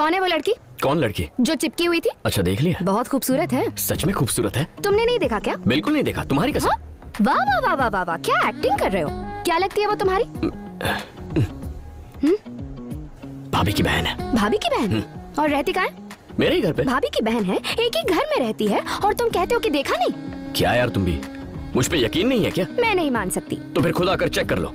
कौन है वो लड़की? कौन लड़की? जो चिपकी हुई थी। अच्छा देख लिया। बहुत खूबसूरत है। सच में खूबसूरत है। तुमने नहीं देखा क्या? बिल्कुल नहीं देखा। तुम्हारी कसम। वाह वाह वाह वाह वाह वाह क्या एक्टिंग कर रहे हो? क्या लगती है वो तुम्हारी? हम्म। भाभी की बहन है। भाभी की बहन? हम्म। और रहती कहाँ मेरे ही घर पे। भाभी की बहन है? एक ही घर में रहती है? और तुम कहते हो कि देखा नहीं? क्या यार तुम भी? मुझ पे यकीन नहीं है क्या? मैं नहीं मान सकती। तो फिर खुद आकर चेक कर लो।